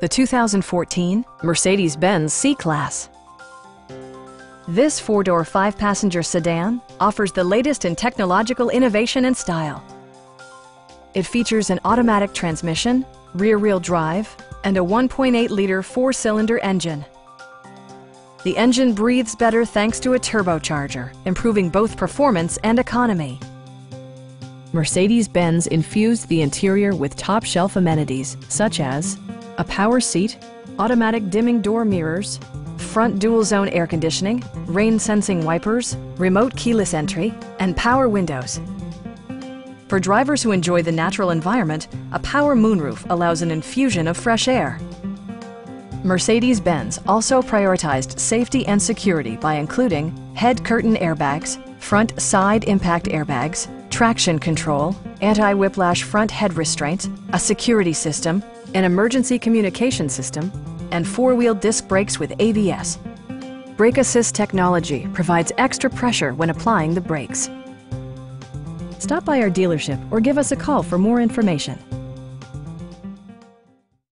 the 2014 Mercedes-Benz C-Class. This four-door, five-passenger sedan offers the latest in technological innovation and style. It features an automatic transmission, rear-wheel drive, and a 1.8-liter four-cylinder engine. The engine breathes better thanks to a turbocharger, improving both performance and economy. Mercedes-Benz infused the interior with top-shelf amenities such as a power seat, automatic dimming door mirrors, front dual-zone air conditioning, rain-sensing wipers, remote keyless entry, and power windows. For drivers who enjoy the natural environment, a power moonroof allows an infusion of fresh air. Mercedes-Benz also prioritized safety and security by including head curtain airbags, front side impact airbags, traction control, anti-whiplash front head restraints, a security system, an emergency communication system, and four-wheel disc brakes with ABS. Brake Assist technology provides extra pressure when applying the brakes. Stop by our dealership or give us a call for more information.